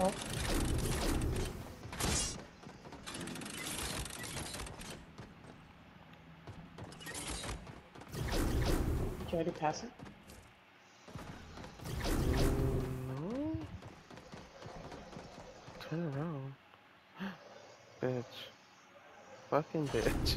Oh. Did I pass it? No. Turn around. bitch. Fucking bitch.